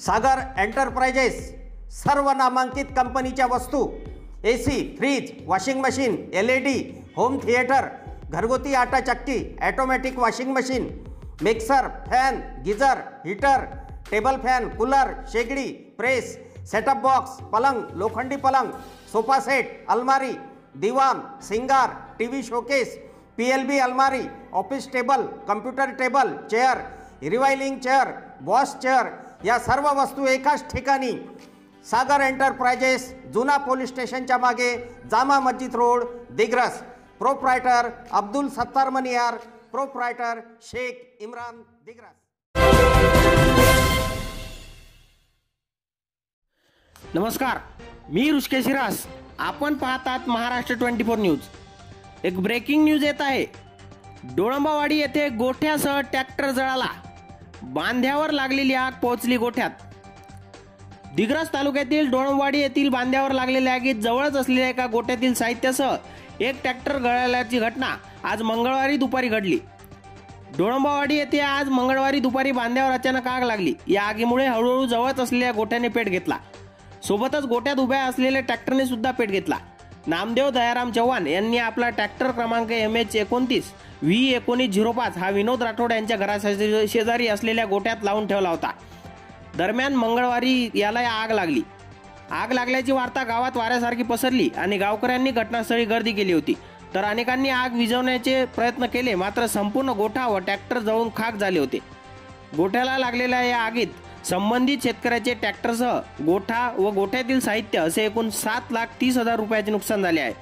सागर enterprises सर्व नामांकित कंपनीच्या वस्तू A C fridge washing machine L E D home theatre घरगुती आटा चक्की automatic washing machine mixer fan geyser heater table fan cooler शेगडी प्रेस सेटअप बॉक्स पलंग लोखंडी पलंग सोफा सेट अलमारी दिवान सिंगार T V showcase P L B अलमारी office table computer table chair revolving chair boss chair या सर्व वस्तू एकाच ठिकाणी. सागर एंटरप्राइजेस जुना पोलीस स्टेशनच्या मागे Jama Masjid road Digras. Proprietor Abdul Sattar Maniyar proprietor Shaikh Imran Digras. नमस्कार मी ऋषिकेश हिरास. आपण पाहतात महाराष्ट्र ट्वेंटी फोर न्यूज. एक ब्रेकिंग न्यूज येत आहे. डोळंबावाडी येथे गोठ्यासह ट्रॅक्टर जळाला. बांध्यावर लागलेली आग पोहोचली गोठ्यात. दिग्रस तालुक्यातील डोणवाडी येथील बांध्यावर लागलेल्या आगीत जवळच असलेल्या एका गोठ्यातील साहित्यासह एक ट्रॅक्टर गळाल्याची घटना आज मंगळवारी दुपारी घडली. डोळंबावाडी येथे आज मंगळवारी दुपारी बांध्यावर अचानक आग लागली. या आगीमुळे हळूहळू जवळच असलेल्या गोठ्याने पेट घेतला. सोबतच गोट्यात उभ्या असलेल्या ट्रॅक्टरने सुद्धा पेट घेतला. नामदेव दयाराम चव्हाण यांनी आपला ट्रॅक्टर क्रमांक एम एच एकोणतीस व्ही एकोणीस झिरो पाच हा विनोद राठोड यांच्या घराशे- शेजारी असलेल्या गोट्यात लावून ठेवला होता. दरम्यान मंगळवारी याला आग लागली. आग लागल्याची वार्ता गावात वाऱ्यासारखी पसरली आणि गावकऱ्यांनी घटनास्थळी गर्दी केली होती. तर अनेकांनी आग विझवण्याचे प्रयत्न केले मात्र संपूर्ण गोठा व ट्रॅक्टर जळून खाक झाले होते. गोठ्याला लागलेल्या या आगीत संबंधित शेतकऱ्याचे ट्रॅक्टरसह गोठा व गोठ्यातील साहित्य असे एकूण सात लाख तीस हजार रुपयाचे नुकसान झाले आहे.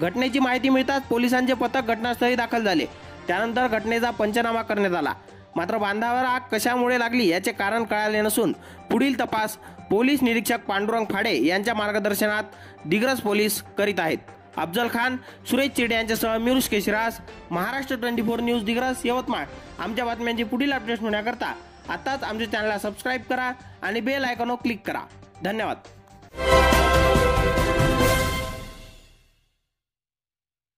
घटनेची माहिती मिळताच पोलिसांचे पथक घटनास्थळी दाखल झाले. त्यानंतर घटनेचा पंचनामा करण्यात आला. मात्र बांधावर आग कशामुळे लागली याचे कारण कळाले नसून पुढील तपास पोलीस निरीक्षक पांडुरंग फाडे यांच्या मार्गदर्शनात दिग्रस पोलीस करीत आहेत. अफजल खान सुरेश चिडे यांच्यासह मिरुष केशिरास Maharashtra twenty four news Digras Yavatmal. आमच्या बातम्यांची पुढील अपडेट्स होण्याकरता आताच आमच्या चॅनलला सबस्क्राईब करा आणि बेल आयकॉनवर क्लिक करा. धन्यवाद.